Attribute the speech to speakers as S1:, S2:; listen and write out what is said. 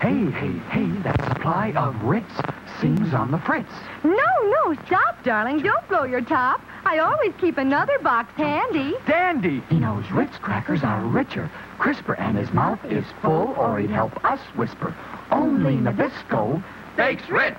S1: Hey, hey, hey, that supply of Ritz seems on the fritz.
S2: No, no, stop, darling. Don't blow your top. I always keep another box handy.
S1: Dandy! He knows Ritz crackers are richer, crisper, and his mouth is full, or he'd help us whisper. Only Nabisco bakes Ritz.